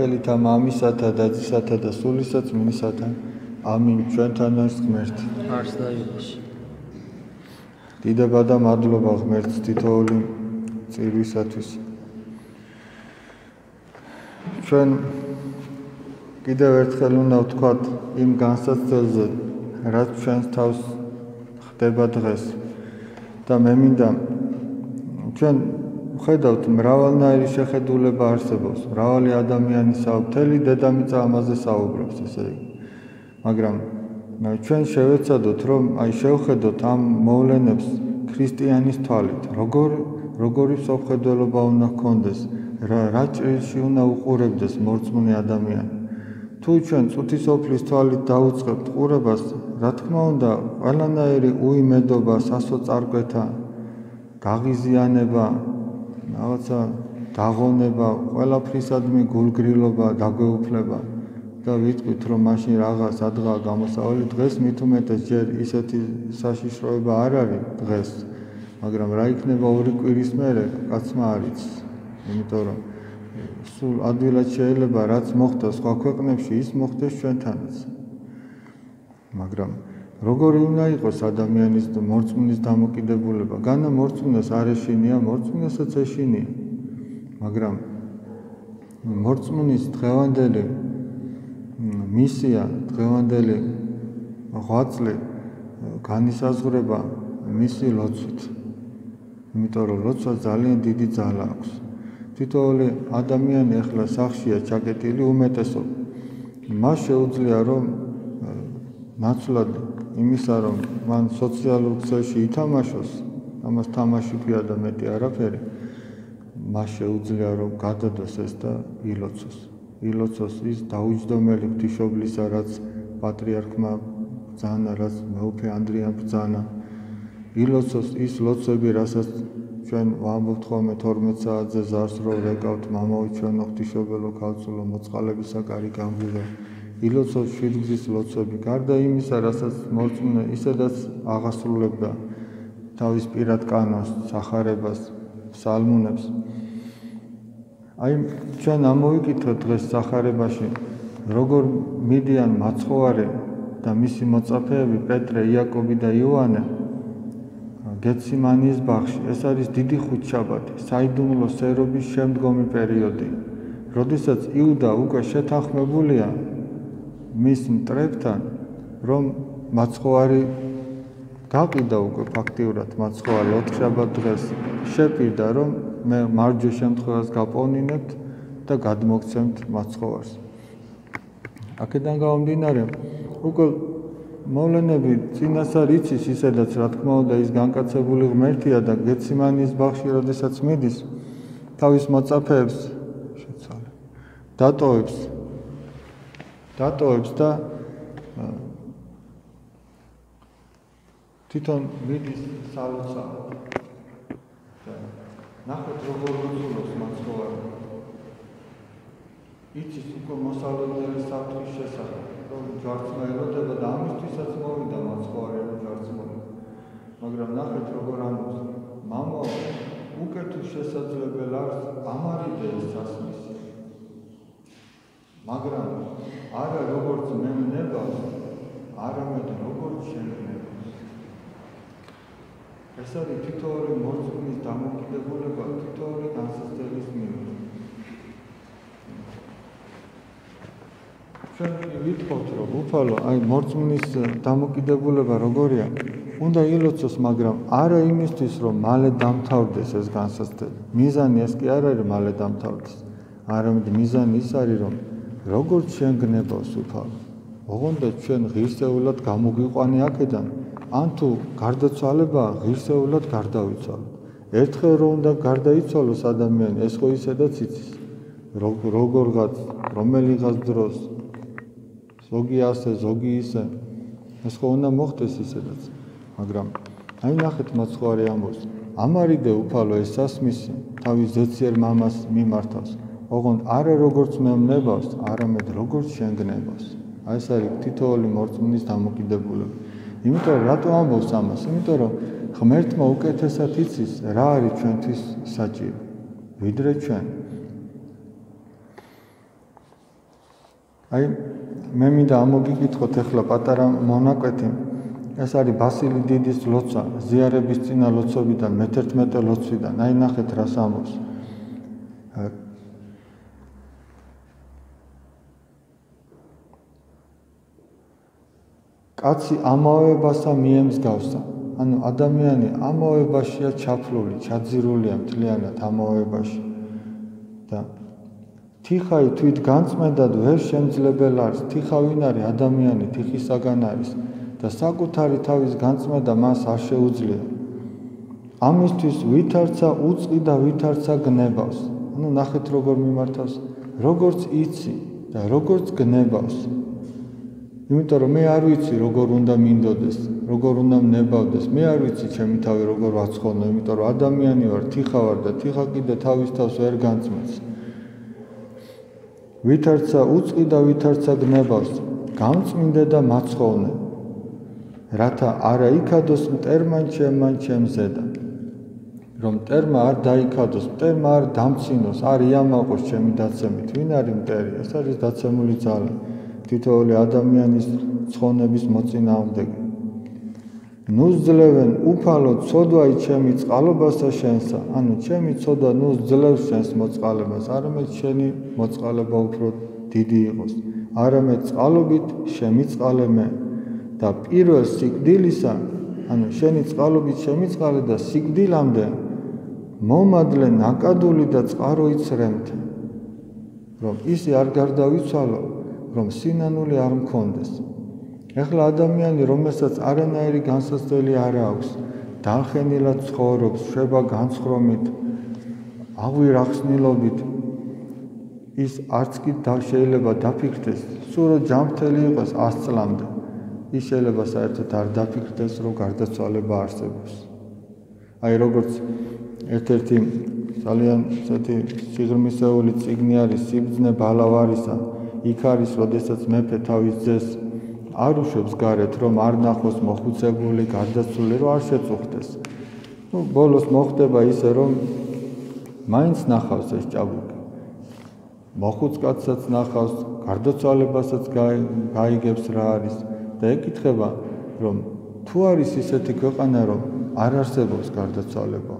ხელითა მამისათა დაძისათა და სულისა წმინისათა ამინ ჩვენთან არის ღმერთი. არს და ილაში დიდება და მადლობა ღმერთს თითოეული წირვისათვის. ჩვენ კიდევ ერთხელ უნდა ვთქვათ იმ განსაცდელზე რაც ჩვენს თავს ხდება დღეს. და მე მინდა ჩვენ ხედავთ მრავალნაირი შეხედულება არსებობს მრავალი ადამიანი საუბთელი დედამიწა ამაზე საუბრობს ესე იგი. მაგრამ ჩვენ შევეცადოთ რომ აი შევხედოთ ამ მოვლენებს ქრისტიანის თვალით. როგორ როგორი სოფხედველობა უნდა ჰქონდეს? რა რა ჭრილში უნდა უყურებდეს მორწმუნე ადამიანი? თუ ჩვენ წუთისოფლის თვალით დაუწყებთ ყურებას რა თქმა უნდა ყველანაირი უიმედობა სასოწარკვეთა გაღიზიანება რაღაცა დაღონება, ყველაფრისადმი გულგრილობა, დაგვეუფლება და ვიტყვით რომ მაშინ რაღა სადღა გამოსავალი დღეს მით უმეტეს ჯერ ისეთი საშიშროება არ არის დღეს, მაგრამ რა იქნება ორი კვირის მერე, კაცმა არის. იმიტომ რომ სულ ადვილად შეიძლება რაც მოხდა სხვა ქვეყნებში, ის მოხდეს ჩვენთანაც. მაგრამ როგორი უნდა იყოს ადამიანის და მორწმუნის დამოკიდებულება? განა მორწმუნეს არ ეშინია, მორწმუნესაც ეშინია. მაგრამ მორწმუნის დღევანდელი მისია, დღევანდელი ღვაწლი განისაზღვრება მისი ლოცვით. იმიტომ რომ ლოცვა ძალიან დიდი ძალა აქვს. თითოეული ადამიანი ახლა სახშია ჩაკეტილი უმეტესობა. მას შეუძლია რომ ნაცვლად იმისა რომ მან სოციალურ ქსელში ითამაშოს ამას თამაში ქვია და მეტი არაფერი. მას შეუძლია რომ გადადოს ეს და ილოცოს. ილოცოს ის დაუჯდომელი ღვთისმშობლისა რაც პატრიარქმა ბძანა რაც მეუფე ანდრიამ ბძანა ილოცოს ის ლოცვები რასაც ჩვენ ვამბობთ ხოლმე 12 საათზე ზარს რო რეკავთ მამაო ჩვენო ღვთისმშობელო ქალწულო მოწყალებისა კარი გამღიღე ილოცოს შვიდგზის ლოცვები გარდა იმისა, რასაც მორწმუნე ისედაც აღასრულებდა თავის პირად კანონს, სახარებას, ფსალმუნებს. აი ჩვენ ამოვიკითხოთ დღეს სახარებაში, როგორ მიდიან მაცხოვარი და მისი მოწაფეები პეტრე, იაკობი და იოანე გეციმანის ბაღში. ეს არის დიდი ხუთშაბათი, საიდუმლო სერობის შემდგომი პერიოდი. როდესაც იუდა უკვე შეთანხმებულია მის მტრებთან რომ მაცხოვარი გაყიდა უკვე ფაქტიურად მაცხოვარი 4 შაბათ დღეს შეპირდა რომ მე მარჯვე შემთხვევას გაპონინებთ და გადმოგცემთ მაცხოვარს. აქედან გამომდინარე უკვე მოვლენები წინასწარ იცის ისედაც რა თქმა უნდა ის განკაცებული ღმერთია და გეციმანის ბაღში როდესაც მიდის თავის მოწაფეებს შეცვალე დატოვებს დატოვებს და თვითონ მიდის სალოცა. და ნახეთ როგორ მოძულობს მაცხოვარი იცის უკვე მოსალოდნელი საფრთხის შესახებ. რომ ჯვარცმა ელოდება და ამისთვისაც მოვიდა მაცხოვარი რომ ჯვარცმოვა მაგრამ ნახეთ როგორ ამბობს. მამა უკვე თუ შესაძლებელი არის ამარიდე სასმისი მაგრამ არა როგორც მე ვნებას, არამედ როგორც შენ ვნებას. ეს არის თითოეული მოწმის დამოკიდებულება, თითოეული განსაცდელის მიერ. ჩვენ ვითხოვთ, რომ უფალო, აი მოწმის დამოკიდებულება როგორია? უნდა ილოცოს, მაგრამ არა იმისთვის, რომ მალე დამთავრდეს ეს განსაცდელი. მიზანი ეს კი არ არის მალე დამთავრდეს. არამედ მიზანი ის არის, რომ როგორც შენ გნებავს უფალო ოღონდ ჩვენ ღირსეულად გამოგიყვანი აქედან ან თუ გარდაცვალება ღირსეულად გარდავიცვალოთ ერთხელ რომ უნდა გარდაიცვალოს ადამიანი ეს ხო ისედაც იცის როგორღაც რომელიღაც დროს ზოგი ასე ზოგი ისე. ეს ხო უნდა მოხდეს ისედაც მაგრამ აი ნახეთ მოცხვარი ამბობს. ამარიდე უფალო ეს სასმისი თავის ზეციერ მამას მიმართავს ოღონდ არა როგორც მე ვნებას, არამედ როგორც შენ გნებას. აი ეს არის თითოეული მორწმუნის დამოკიდებულება. იმიტომ რატო ამბობს ამას? იმიტომ რომ ღმერთმა უკეთესად იცის რა არის ჩვენთვის საჭირო. ვიდრე ჩვენ. აი მე მინდა ამოგიკითხოთ ახლა პატარა მონაკვეთი ეს არის ბასილი დიდის ლოცვა ზიარების წინა ლოცვიდან მე-11 ლოცვიდან აი ნახეთ რა სამობს კაცი ამავებასა მიემსგავსა ანუ ადამიანი ამავებაშია ჩაფლული ჩაძირულია მთლიანად ამავებაში და თიხაი თვით განწმენდად ვერ შემძლებელი არის. თიხა ვინ არის? ადამიანი თიხისაგან არის და საკუთარი თავის განწმენდა მას არ შეუძლია. ამისთვის ვითარცა უწყი და ვითარცა გნებავს. ანუ ნახეთ როგორ მიმართავს, როგორც იცი და როგორც გნებავს. იმიტომ რომ მე არ ვიცი როგორ უნდა მინდოდეს, როგორ უნდა მნებავდეს. მე არ ვიცი ჩემი თავი როგორ ვაცხოვნო, იმიტომ რომ ადამიანი ვარ, თიხა ვარ და თიხა კიდე თავის თავს ვერ განწმენს. ვითარცა უწყი და ვითარცა გნებავს. გამწმინდე და მაცხოვნე რათა არა იქადოს მტერმან ჩემან ჩემზედა რომ მტერმა არ დაიქადოს მტერმა არ დამცინოს არ იამაყოს ჩემი დაცემით. ვინ არის მტერი ეს არის დაცემული ძალა თითოეული ადამიანის ცხონების მოწინააღმდეგე ნუს ძლევენ უფალო ცოდვაი ჩემი წყალობასა შენსა. ანუ ჩემი ცოდვა ნუს ძლევს შენს მოწყალებას. არამედ შენი მოწყალება უფრო დიდი იყოს. არამედ წყალობით შემიწყალე მე. და პირველ სიკვდილისა ანუ შენი წყალობით შემიწყალე და სიკვდილამდე მომადლე ნაკადული და წყარო იცრემთ. რომ ისი არ გარდავიცვალო რომ სინანული არ მქონდეს ეხლა ადამიანი, რომელსაც არანაირი განსაცდელი არ აქვს, დახენილად ცხოვრობს, შვება განცხრომით, აღვირახსნილობით, ის არც კი შეიძლება დაფიქრდეს, სულ ჯამთელი იყოს 100 წლამდე. ის შეიძლება საერთოდ არ დაფიქრდეს, რომ გარდაცვალება არსებობს. აი როგორც ერთ-ერთი ძალიან ცოტი სიღრმისეული ციგნი არის სიბძნე ბალავარისა, იქ არის, როდესაც მეფე თავის ძეს არ უშვებს გარეთ რომ არ ნახოს მოხუცებული გარდაცვლილი რომ არ შეწუხდეს. ნუ ბოლოს მოხდება ისე რომ მაინც ნახავს ეს ჭაბუკი. მოხუც კაცსაც ნახავს, გარდაცვალებასაც გაიგებს რა არის და ეკითხება რომ თუ არის ისეთი ქვეყანა რომ არ არსებობს გარდაცვალება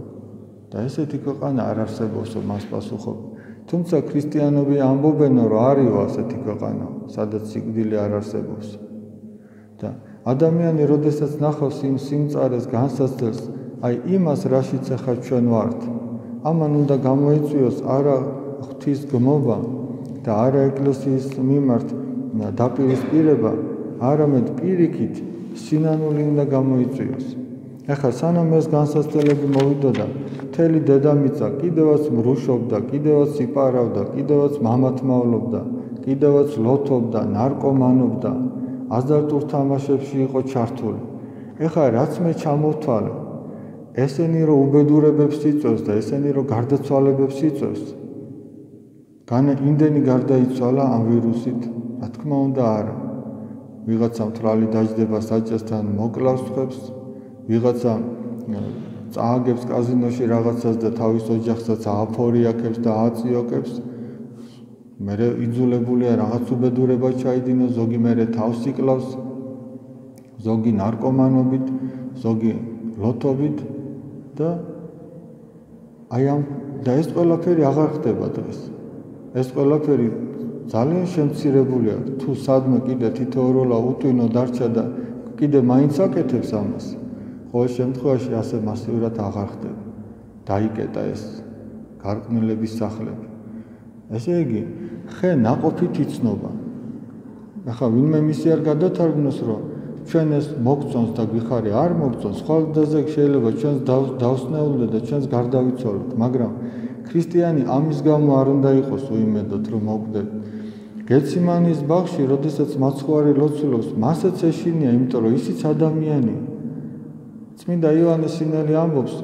და ესეთი ქვეყანა არ არსებობს მას პასუხობ. თუმცა ქრისტიანები ამბობენ რომ არისო ასეთი ქვეყანა, სადაც სიკვდილი არ არსებობს. და ადამიანი როდესაც ნახავს იმ სიმწარეს განსაცდელს აი იმას რაშიც ახლა ჩვენ ვართ ამან უნდა გამოიწვიოს არა ღვთის გმობა და არა ეკლესიის მიმართ დაპირისპირება არამედ პირიქით სინანული უნდა გამოიწვიოს ახლა სანამ ეს განსაცდელები მოვიდოდა მთელი დედამიწა კიდევაც მრუშობდა კიდევაც იპარავდა კიდევაც მამათმავლობდა კიდევაც ლოთობდა ნარკომანობდა აზარტურ თამაშებში იყო ჩართული. ეხლა რაც მე ჩამოვთვალე, ესენი რომ უბედურებებს იწევს და ესენი რომ გარდაცვალებებს იწევს. განა იმდენი გარდაიცვალა ამ ვირუსით, რა თქმა უნდა არა. ვიღაცა მთრალი დაждდება საჭესთან მოკლავს ხებს, ვიღაცა წააგებს კაზინოში რაღაცას და თავის ოჯახსაც ააფორიაკებს და ააწიოკებს. მე იძულებულია რაღაც უბედურება ჩაიდინო, ზოგი მე თავს იკლავს, ზოგი ნარკომანობით, ზოგი ლოთობით და აი ამ და ეს ყველაფერი აღარ ხდება დღეს. ეს ყველაფერი ძალიან შემცირებულია. თუ სადმე კიდე თითოეულა უტვინო დარჩა და კიდე მაინც აკეთებს ამას, ყოველ შემთხვევაში ასე მასიურად აღარ ხდება. დაიკეტა ეს გარყვნილების სახლები. ესე იგი, ხე ناقოფით იცნობა. ახლა ვინმე მისი არ გადათარგმნოს, რომ ჩვენ ეს მოგწონს და გვიხარი არ მოგწონს, სხვადასხვა შეიძლება ჩვენს დავსნეულდე და ჩვენს გარდავიცოლოთ, მაგრამ ქრისტიანი ამის გამო არ უნდა იყოს უიმედოდ, რომ მოვკვდეთ. გეციმანის ბაღში, როდესაც მაცხოვარი ლოცულობს, მასაც ეშინია, იმიტომ რომ ისიც ადამიანია. წმინდა იოანეს სინელი ამბობს: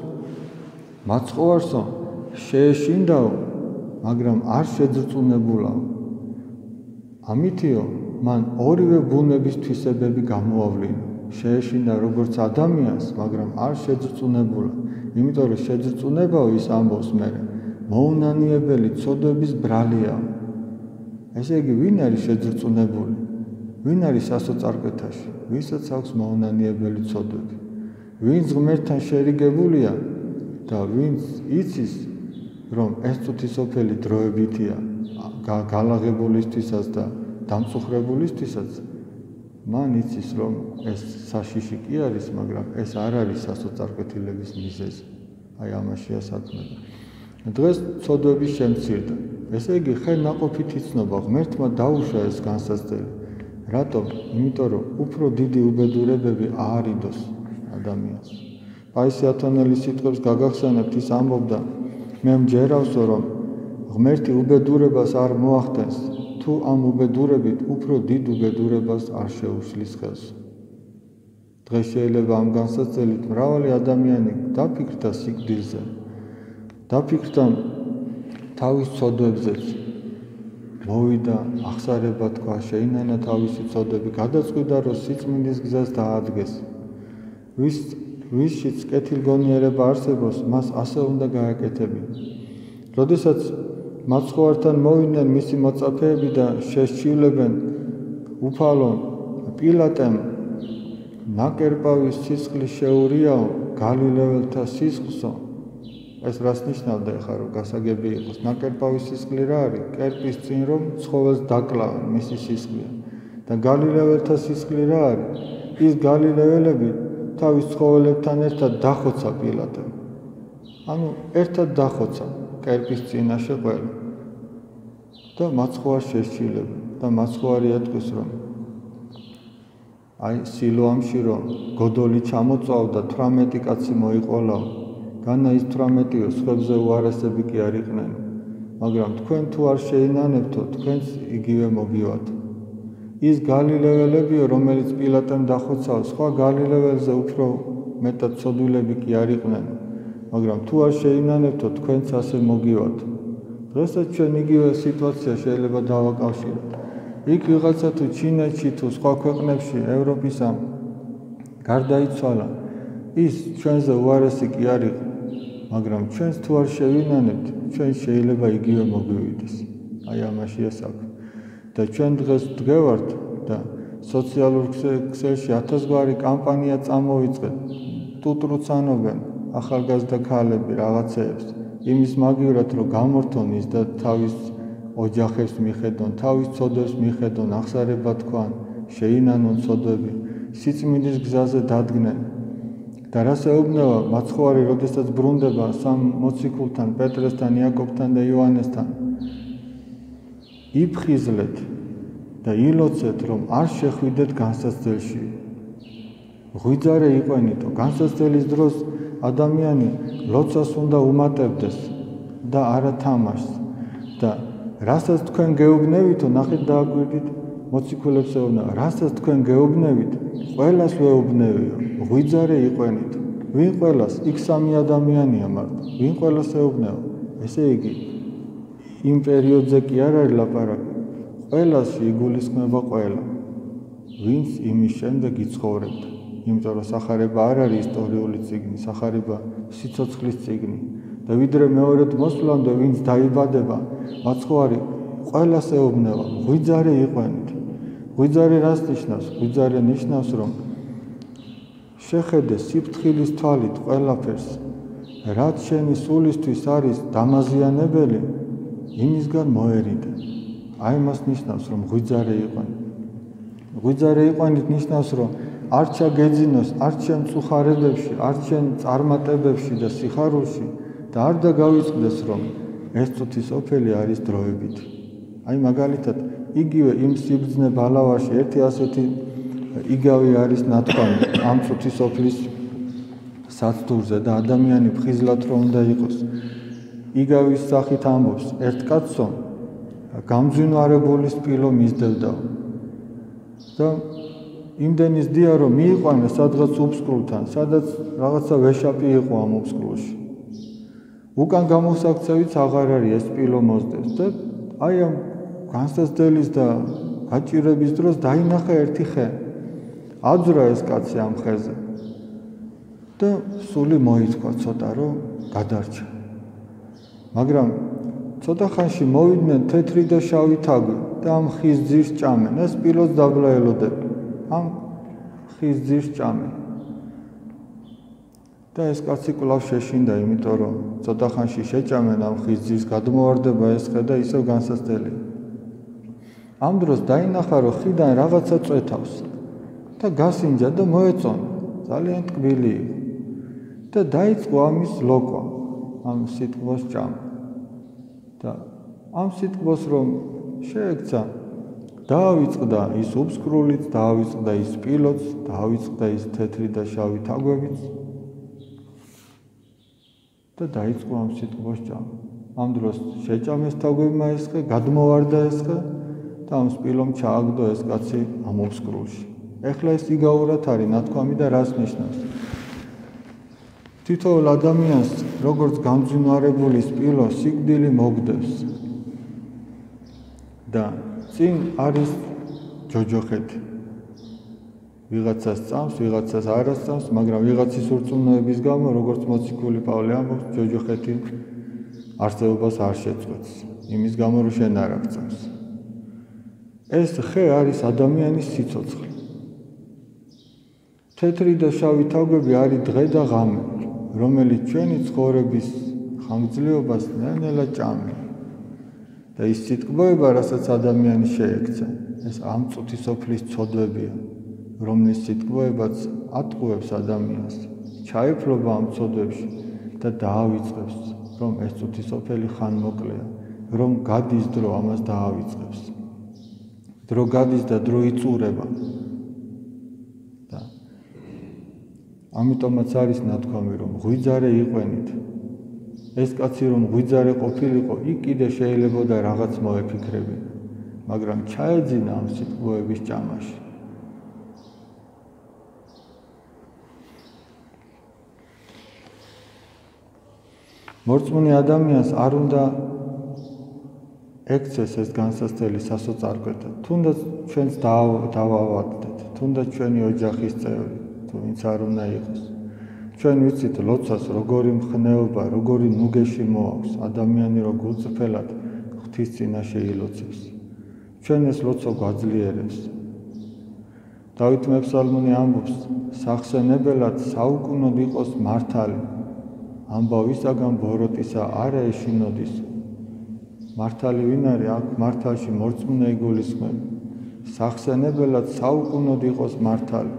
მაცხვარსო შეეშინდაო მაგრამ არ შეძრწუნებულა. ამითიო მან ორივე ბუნების თვისებები გამოავლინა. შეეშინა როგორც ადამიანს, მაგრამ არ შეძრწუნებულა. იმიტომ რომ შეძრწუნებაო ის ამბობს მე. მოუნანიებელი ცოდვების ბრალია. ესე იგი, ვინ არის შეძრწუნებული? ვინ არის სასოწარკვეთაში? ვისაც აქვს მოუნანიებელი ცოდვები? ვინც ღმერთთან შერიგებულია და ვინც იცის რომ ეს წუთისოფელი დროებითია გალაღებულისთვისაც და დამწუხრებულისთვისაც მან იცის რომ ეს საშიში კი არის მაგრამ ეს არ არის სასოწარკვეთილების მიზეზი. აი ამაშია საქმე და დღეს ცოდვების შემცირდა. ესე იგი ხელნაყოფით იცნობა ღმერთმა დაუშვა ეს განსაცდელი რატომ? იმიტომ რომ უფრო დიდი უბედურებები აარიდოს. ადამიანს. პაისი ათონელის სიტყვებს გაგახსენებთ ის ამბობდა მე მჯერავსო რომ ღმერთი უბედურებას არ მოახდენს თუ ამ უბედურებით უფრო დიდ უბედურებას არ შეუშლის ხელს. დღეს შეიძლება ამ განსაცდელით მრავალი ადამიანი დაფიქრდა სიკვდილზე. დაფიქრდა თავის ცოდვებზეც. მოვიდა ახსარება თქვა, შეინანა თავისი ცოდვები, გადაწყვიტა რომ სიწმინდის გზას დაადგეს. ვის ვისშიც კეთილგონიერება არსებობს, მას ასე უნდა გააკეთებინა. როდესაც მაცხოვართან მოვიდნენ მისი მოწაფეები და შეშჩილებენ უფალონ პილატემ ნაკერპავის სისხლი შეურიაო გალილეველთა სისხლსო. ეს რას ნიშნავდა ხა რომ გასაგები იყოს? ნაკერპავის სისხლი რა არის? კერპის წინ რომ ცხოველს დაკლავენ მისი სისხლი და გალილეველთა სისხლი რა არის? ის გალილეველები თავის ცხოველებთან ერთად დახოცა პილატემ ანუ ერთად დახოცა კერპის წინაშე ყველა და მაცხოვარ შეშილებენ და მაცხოვარი ეთქვის რომ აი სილოამში რომ გოდოლი ჩამოწავდა 18 კაცი მოიყოლაო განა ის 18-იო სხვებზე უარესები კი არ იყვნენ. მაგრამ თქვენ თუ არ შეინანებთო, თქვენს იგივე მოგივათ. ის გალილეველებიო, რომელიც პილატემ დახოცავ, სხვა გალილეველზე უფრო მეტად ცოდულები კი არ იყვნენ. მაგრამ თუ არ შეინანებთო, თქვენც ასე მოგივათ. დღესაც ჩვენ იგივე სიტუაცია შეიძლება დავაკავშიროთ. იქ ვიღაცა თუ ჩინეთში თუ სხვა ქვეყნებში, ევროპისა გარდაიცვალა, ის ჩვენზე უარესი კი არ იყო. მაგრამ ჩვენს თუ არ შევინანებთ, ჩვენ შეიძლება იგივე მოგვივიდეს. აი ამაშია საქმე. და ჩვენ დღეს დგევართ და სოციალურ ქსელში ათასგვარი კამპანია წამოვიწყეთ. ტუტრუცანობენ ახალგაზრდა ქალები რაღაცეებს. იმის მაგივრად რომ გამორთონ ის და თავის ოჯახებს მიხედონ, თავის ცოდვებს მიხედონ, ახსარება თქვან, შეინანონ ცოდვები, სიწმინდის გზაზე დადგნენ. და რას ეუბნება მაცხოვარი, როდესაც ბრუნდება სამ მოციქულთან, პეტრესთან, იაკობთან და იოანესთან. იფხიზლეთ და ილოცეთ, რომ არ შეხვიდეთ განსაცდელში. ღვიძარე იყვენითო, განსაცდელის დროს ადამიანი ლოცვას უნდა უმატებდეს და არა თამაშს. და რასაც თქვენ გეუბნევითო, ნახეთ დააგვირდით მოციქულებს ეუბნება, რასაც თქვენ გეუბნებით, ყველას ვეუბნევიო. ღვიძარე იყვენით. ვინ ყველას? იქ სამი ადამიანია მარტო. ვინ ყველას ეუბნება? ესე იგი იმ პერიოდზე კი არ არის ლაპარაკი. ყველას იგულისხმება ყველა. ვინც იმის შემდეგ იცხოვრებდა. იმიტომ რომ სახარება არ არის ისტორიული ციგნი, სახარება სიცოცხლის ციგნი. და ვიდრე მეორედ მოსვლამდე ვინც დაიბადება, მაცხოვარი ყველას ეუბნება, ღვიძარე იყვენით. ღვიძარე რას ნიშნავს? ღვიძარე ნიშნავს, რომ შეხედე სიფთხილის თვალით ყველაფერს რაც შენი სულისთვის არის დამაზიანებელი იმისგან მოერიდე. აი მას ნიშნავს რომ ღვიძარე იყვენ ღვიძარე იყვენით ნიშნავს რომ არ ჩაგეძინოს არ ჩემ წუხარებებში არ ჩემ წარმატებებში და სიხარულში და არ დაგავიწყდეს რომ ეს წუთის ოფელი არის დროებით. აი მაგალითად იგივე იმ სიბძნე ბალავაში ერთი ასეთი იგავი არის ნათქვამი ამ წუთის ოფლის საცდურზე და ადამიანი ფხიზლად რომ უნდა იყოს იგავის სახით ამბობს ერთ კაცო გამძინვარებული სპილო მისდევდა და იმდენის დია რომ მიიყვანა სადღაც უფსკრულთან სადაც რაღაცა ვეშაპი იყო ამ უფსკრულში უკან გამოსაქცევიც აღარ არის ეს სპილო მოსდევს და აი ამ განსაცდელის და გაჭირების დროს დაინახა ერთი ხე. აძრა ეს კაცი ამ ხეზე და სული მოიწვა ცოტა რომ გადარჩა მაგრამ ცოტა ხანში მოვიდნენ თეთრი და შავი თაგვი და ამ ხის ძირს ჭამენ. ეს პილოტს დაბლა ელოდები. ამ ხის ძირს ჭამენ. და ეს კაცი კლავ შეშინდა, იმიტომ რომ ცოტა ხანში შეჭამენ ამ ხის ძირს, გადმოვარდება ეს ხე და ისევ განსასწრელი. ამ დროს დაინახა, რომ ხიდან რაღაცა წვეთავს და გასინჯა და მოეწონა. ძალიან ტკბილი იყო. და დაიწყო ამის ლოკვა, ამ სიტყვას ჭამა. და ამ სიტყვას რომ შეექცა დაავიწყდა ის უბსკრულიც, დაავიწყდა ის პილოტს, დაავიწყდა ის თეთრი და შავი თაგვებიც. და დაიწყო ამ სიტყვას ჭამა. ამ დროს შეჭამეს თაგვებმა ეს ხე, გადმოვარდა ეს ხე და ამ სპილომ ჩააგდო ეს კაცი ამ უბსკრულში. ეხლა ეს იგაურად არის ნათქვამი და რას ნიშნავს? თითოეულ ადამიანს როგორც გამძინვარებული სპილო სიგდილი მოგდებს და წინ არის ჯოჯოხეთი ვიღაცას წამს, ვიღაცას არას წამს, მაგრამ ვიღაცის ურწმუნოების გამო, როგორც მოციქული პავლე ამბობს, ჯოჯოხეთი არსებობას არ შეწყვეტს. იმის გამო, რომ შენ არ აღწამს. ეს ხე არის ადამიანის სიცოცხლე. თეთრი და შავი თაგვები არის დღე და ღამე. რომელიც ჩვენი ცხოვრების ხანგრძლივობას ნელ-ნელა ჭამე. და ის სიტყვება, რასაც ადამიანი შეექცა, ეს ამ წუთის ოფლის წოდებია, რომლის სიტყვებაც ატყუებს ადამიანს, ჩაიფრობა ამ წოდებში და დაავიწყებს, რომ ეს წუთის ოფელი ხანმოკლეა, რომ გადის დრო ამას დაავიწყებს. დრო გადის და დრო იწურება. ამიტომაც არის ნათქვამი რომ ღვიძარე იყვენით. ეს კაცი რომ ღვიძარე ყოფილიყო იქ კიდე შეიძლება და რაღაც მოეფიქრები მაგრამ ჩაეძინა ამ სიტყვების ჭამაში. მორწმუნე ადამიანს არ უნდა ექცეს ეს განსასწრელი სასოწარკვეთა. თუნდაც ჩვენს დავავადდეთ. თუნდაც ჩვენი ოჯახის წევრი ვინც არ უნდა იყოს. ჩვენ ვიცით ლოცვას როგორი მხნეობა, როგორი ნუგეში მოაქვს ადამიანი რო გულწრფელად ღვთის წინაშე ილოცებს. ჩვენ ეს ლოცვა გვაძლიერებს. დავით მეფსალმონი ამბობს: სახსენებელად საუკუნოდ იყოს მართალი. ამბავისაგან ბოროტისა არა ეშინოდის. მართალი ვინ არის? აქ მართალში მორწმუნე იგულისხმება. სახსენებელად საუკუნოდ იყოს მართალი.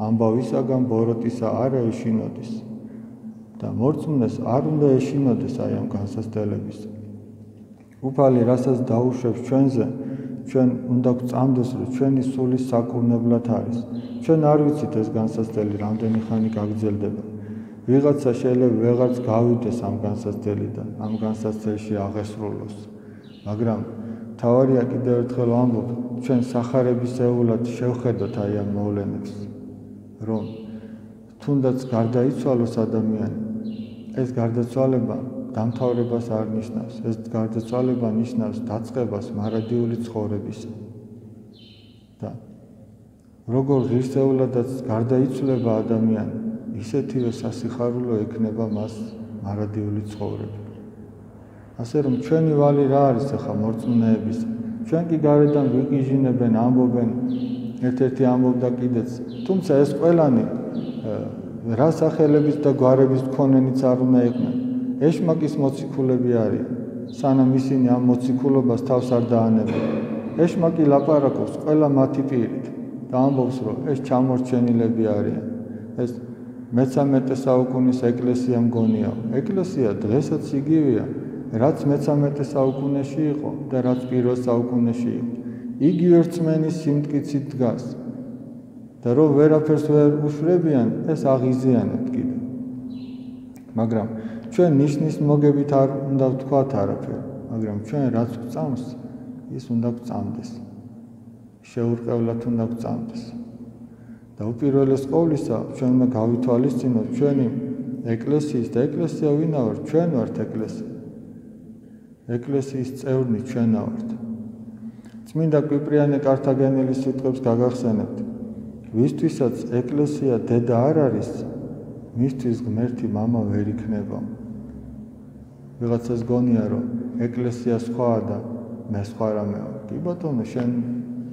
ამბავისაგან ბოროტისა არა ეშინოდეს და მორწმუნეს არ უნდა ეშინოდეს აი ამ განსასწრების. უფალი რასაც დაუშვებს ჩვენზე, ჩვენ უნდა გწამდეს, რომ ჩვენი სული საკურნებლად არის. ჩვენ არ ვიცით ეს განსასწრელი რამდენი ხანი გაგრძელდება. ვიღაცა შეიძლება ვეღარც გავიდეს ამ განსასწრელიდან, ამ განსასწრელში აღესრულოს. მაგრამ თავარია კიდევ ერთხელ ამბობ, ჩვენ სახარების ეულად შევხედოთ აი ამ მოვლენებს. რომ თუნდაც გარდაიცვალოს ადამიანი. ეს გარდაცვალება დამთავრებას არ ნიშნავს ეს გარდაცვალება ნიშნავს დაწყებას მარადიული ცხოვრებისა. და როგორ ღირსეულადაც გარდაიცვლება ადამიანი ისეთივე სასიხარულო ექნება მას მარადიული ცხოვრება. ასე რომ ჩვენი ვალი რა არის ახლა მორწმუნეების? ჩვენ კი გარედან ვიგიჟინებენ ამბობენ ერთ-ერთი ამბობდა კიდეც, თუმცა ეს ყველანი რა სახელების და გვარების მქონენიც არ უნდა იყვნენ. ეშმაკის მოციქულები არიან. სანამ ისინი ამ მოციქულობას თავს არ დაანებენ. ეშმაკი ლაპარაკობს ყველა მათი პირით და ამბობს, რომ ეს ჩამორჩენილები არიან. ეს მე-13 საუკუნის ეკლესია მგონია. ეკლესია დღესაც იგივეა, რაც მე-13 საუკუნეში იყო და რაც პირველ საუკუნეში იყო. იგი ერთმენის სიმტკიცით დგას. და რომ ვერაფერს ვერ უშვებიან ეს აღიზიანებთ კიდე. მაგრამ ჩვენ ნიშნის მოგებით არ უნდა ვთქვათ არაფერ. მაგრამ ჩვენ რაც გვწამს ის უნდა გვწამდეს. შეურყევლად უნდა გვწამდეს. და უპირველეს ყოვლისა ჩვენ უნდა გავითვალისწინოთ ჩვენი ეკლესიის და ეკლესია ვინა ვარ ჩვენ ვართ ეკლესია. ეკლესიის წევრნი ჩვენ ვართ წმინდა კვიპრიანე კართაგენელის სიტყვებს გაგახსენებთ. ვისთვისაც ეკლესია დედა არ არის, მისთვის ღმერთი мама ვერ იქნება. ვიღაცას გონია რომ ეკლესია სხვაა და მე სხვა რამე კი ბატონო შენ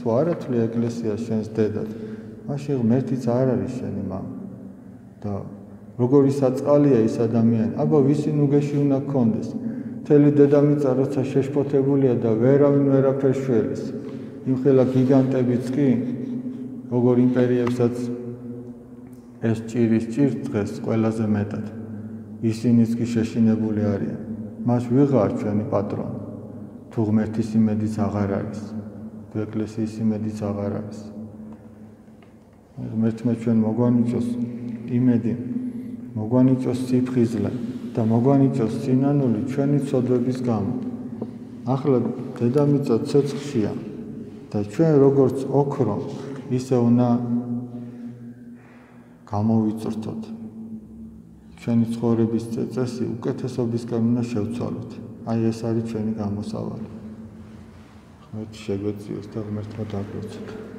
თუ არ ათვლი ეკლესიას შენს დედად მაშინ ღმერთიც არ არის შენი мама და როგორი საწყალია ის ადამიანი აბა ვისი ნუგეში უნდა გქონდეს მთელი დედამიწა როცა შეშფოთებულია და ვერავინ ვერაფერს შველის. იმხელა გიგანტებიც კი როგორ იმპერიებსაც ეს ჭირის ჭირს დღეს ყველაზე მეტად ისინიც კი შეშინებული არიან. მას ვიღარ ჩვენი პატრონი თუ ღმერთის იმედიც აღარ არის. თუ ეკლესიის იმედიც აღარ არის. ღმერთმა ჩვენ მოგვანიჭოს იმედი მოგვანიჭოს სიფხიზლე და მოგვანიჭოს სინანული ჩვენი ცოდვების გამო. ახლა დედამიწა ცეცხლშია და ჩვენ როგორც ოქრო ისე უნდა გამოვიწრთოთ. ჩვენი ცხოვრების წესი უკეთესობისკენ უნდა შევცვალოთ. აი ეს არის ჩვენი გამოსავალი. ღმერთი შეგვეციოს და ღმერთმა დაგვეცოთ